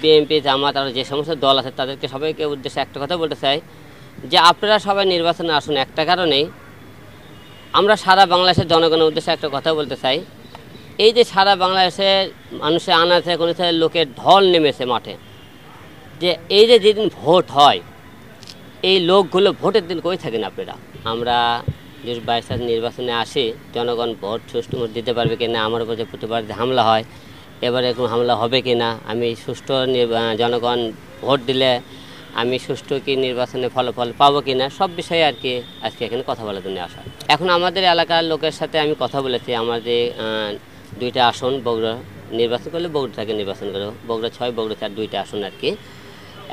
BNP, জামাত আর যে সমস্ত দল আছে, তাদেরকে সবাইকে উদ্দেশ্যে একটা কথা বলতে চাই যে আপনারা সবাই নির্বাচনে আসুন একটা কারণেই। আমরা সারা বাংলাদেশের জনগণের উদ্দেশ্যে একটা কথা বলতে চাই। এই যে সারা বাংলাদেশের মানুষের আনাচে কোনো লোকের ঢল নেমেছে মাঠে, যে এই যে যেদিন ভোট হয়, এই লোকগুলো ভোটের দিন কই থাকেন আপনারা? আমরা যে বাইশ নির্বাচনে আসি, জনগণ ভোট সুষ্ঠু দিতে পারবে কিনা, আমার উপর যে প্রতিবার হামলা হয় এবারে এরকম হামলা হবে কি না? আমি সুষ্ঠু জনগণ ভোট দিলে আমি সুষ্ঠু কি নির্বাচনে ফলাফল পাবো কি না, সব বিষয়ে আর কি আজকে এখানে কথা বলার জন্য আসা। এখন আমাদের এলাকার লোকের সাথে আমি কথা বলেছি। আমাদের দুইটা আসন, বগুড়া নির্বাচন করলে বগুড়া থেকে নির্বাচন করব বগুড়া ছয়, বগুড়া চার দুইটা আসন আর কি।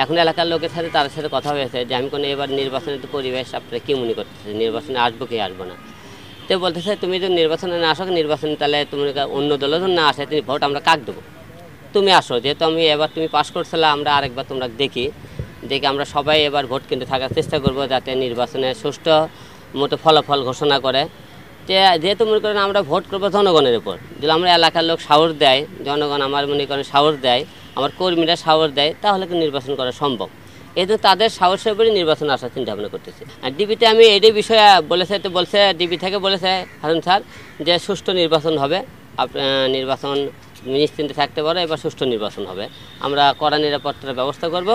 এখন এলাকার লোকের সাথে তার সাথে কথা হয়েছে যে, আমি কোনো এবার নির্বাচনের পরিবেশ আপনারা কি মনে করতেছে নির্বাচনে আসব কি, আসব না? তো বলতেছে, তুমি যদি নির্বাচনে না আসো, নির্বাচনে তাহলে তুমি অন্য দলের জন্য না আসে তুমি ভোট আমরা কাক দেবো? তুমি আসো, যেহেতু আমি এবার তুমি পাস করছিলে, আমরা আরেকবার তোমরা দেখি। দেখে আমরা সবাই এবার ভোট কিনতে থাকার চেষ্টা করব যাতে নির্বাচনে সুষ্ঠু মতো ফলাফল ঘোষণা করে। যে, যেহেতু মনে করেন আমরা ভোট করব জনগণের উপর, যদি আমরা এলাকার লোক সাহস দেয়, জনগণ আমার মনে করেন সাহস দেয়, আমার কর্মীরা সাহস দেয়, তাহলে কি নির্বাচন করা সম্ভব। এই তো তাদের সাহসের উপরে নির্বাচন আসার চিন্তা ভাবনা করতেছি। আর ডিবিতে আমি এই বিষয়ে বলেছে, তো বলছে, ডিবি থেকে বলেছে, হারুন স্যার, যে সুষ্ঠু নির্বাচন হবে। নির্বাচন নিশ্চিন্তে থাকতে পারো, এবার সুষ্ঠু নির্বাচন হবে। আমরা কড়া নিরাপত্তার ব্যবস্থা করব।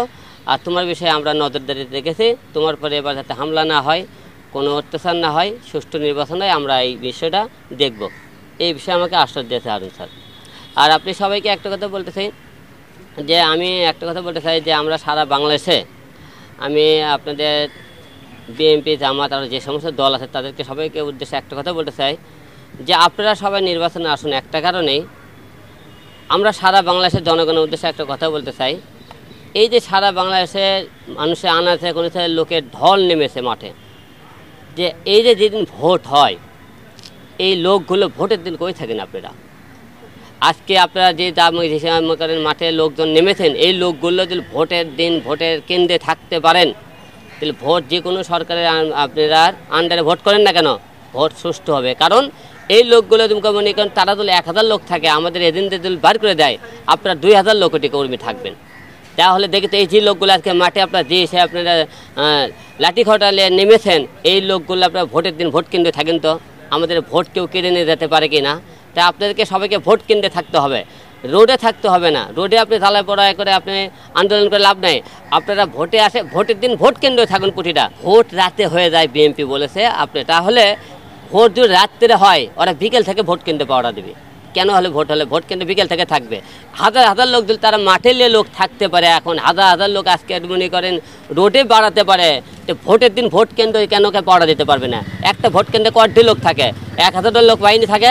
আর তোমার বিষয়ে আমরা নজরদারি রেখেছি তোমার পরে এবার যাতে হামলা না হয়, কোনো অত্যাচার না হয়, সুষ্ঠু নির্বাচনে আমরা এই বিষয়টা দেখব। এই বিষয়ে আমাকে আশ্বাস দিয়েছে হারুন স্যার। আর আপনি সবাইকে একটা কথা বলতে চাই যে আমি একটা কথা বলতে চাই যে আমরা সারা বাংলাদেশে আমি আপনাদের বিএনপি জামাত আর যে সমস্ত দল আছে তাদেরকে সবাইকে উদ্দেশ্যে একটা কথা বলতে চাই যে আপনারা সবাই নির্বাচনে আসুন একটা কারণেই আমরা সারা বাংলাদেশের জনগণের উদ্দেশ্যে একটা কথা বলতে চাই। এই যে সারা বাংলাদেশের মানুষের আনাচে কোনাচে লোকের ঢল নেমেছে মাঠে, যে এই যে যেদিন ভোট হয়, এই লোকগুলো ভোটের দিন কই থাকেন আপনারা? আজকে আপনারা যে দাম করেন মাঠে লোকজন নেমেছেন, এই লোকগুলো যদি ভোটের দিন ভোটের কেন্দ্রে থাকতে পারেন, তাহলে ভোট যে কোনো সরকারের আপনারা আন্ডারে ভোট করেন না কেন? ভোট সুষ্ঠু হবে। কারণ এই লোকগুলো তুমি মনে করেন তারা যদি এক হাজার লোক থাকে, আমাদের এজেন্টদের যদি বার করে দেয়, আপনারা দুই হাজার লোকটি কর্মী থাকবেন। তাহলে দেখি তো এই যে লোকগুলো আজকে মাঠে আপনারা যে এসে আপনারা লাঠি খটালে নেমেছেন, এই লোকগুলো আপনারা ভোটের দিন ভোট কেন্দ্রে থাকেন তো? আমাদের ভোট কেউ কেড়ে নিয়ে যেতে পারে কি না? তা আপনাদেরকে সবাইকে ভোট কেন্দ্রে থাকতে হবে। রোডে থাকতে হবে না। রোডে আপনি ঢালাই পড়ায় করে আপনি আন্দোলন করে লাভ নেই। আপনারা ভোটে আসে, ভোটের দিন ভোট কেন্দ্রে থাকুন প্রতিটা ভোট রাতে হয়ে যায়, বিএনপি বলেছে। আপনি তাহলে ভোট যদি রাত্রে হয়, ওরা বিকেল থেকে ভোট কেন্দ্রে পাওয়া দেবে। কেন হলে ভোট হলে? ভোট কেন্দ্রে বিকেল থেকে থাকবে। হাজার হাজার লোক যদি তারা মাঠে নিয়ে লোক থাকতে পারে এখন, হাজার হাজার লোক আজকে মনে করেন, রোডে বাড়াতে পারে, তো ভোটের দিন ভোট কেন্দ্র কেন কে পাওয়া দিতে পারবে না? একটা ভোট কেন্দ্রে কয়টি লোক থাকে? এক হাজার লোক বাহিনী থাকে?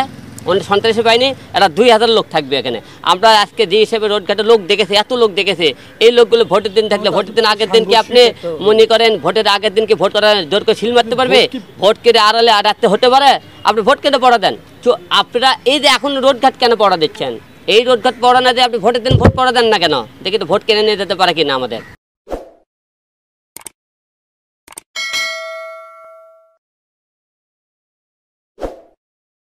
সন্ত্রাসী বাহিনী এরা দুই হাজার লোক থাকবে এখানে। আমরা আজকে যে হিসেবে রোডঘাটে লোক দেখেছি এত লোক দেখেছে এই লোকগুলো ভোটের দিন থাকলে ভোটের দিন আগের দিন কি আপনি মনে করেন ভোটের আগের দিন কি ভোট করা জোর করে সিল মারতে পারবে? ভোট কেটে আড়ালে রাখতে হতে পারে? আপনি ভোট কেটে পড়া দেন। তো আপনারা এই যে এখন রোডঘাট কেন পড়া দিচ্ছেন? এই রোডঘাট পড়া না যে আপনি ভোটের দিন ভোট পড়া দেন না কেন? দেখি তো ভোট কেনে নিয়ে যেতে পারে কিনা আমাদের।